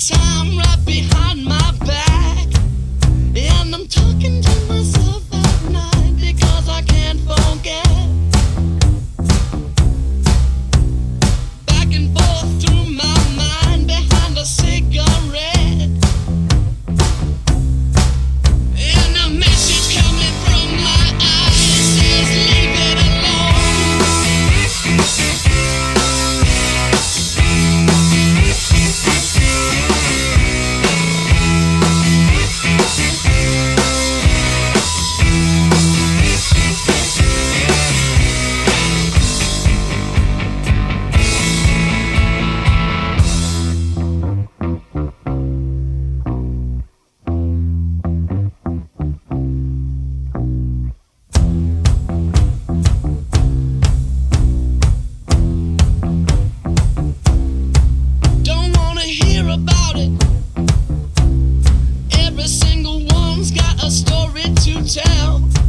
time. to tell.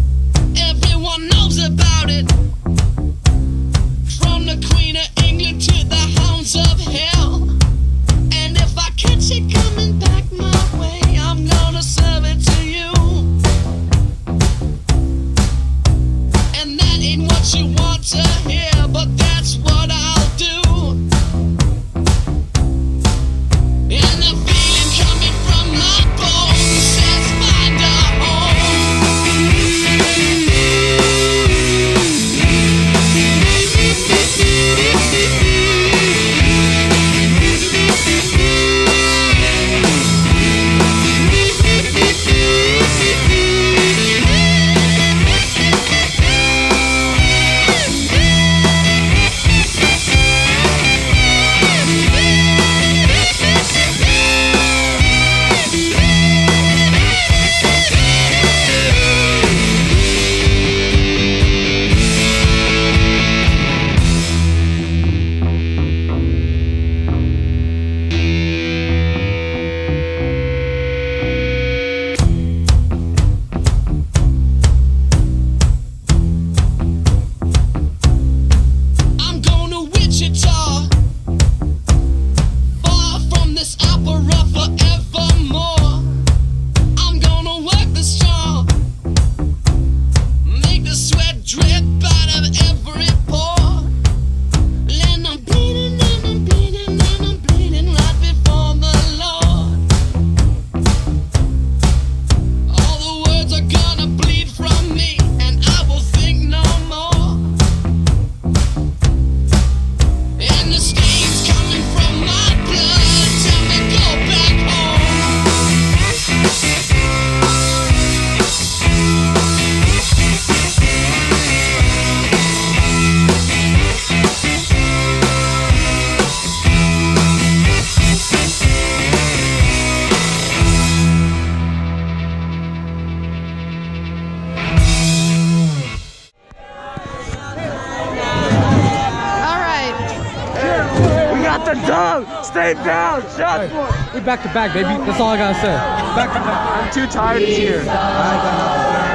the dog Stay down. shut hey, We back to back, baby. That's all I gotta say. Back to back. I'm too tired to cheer.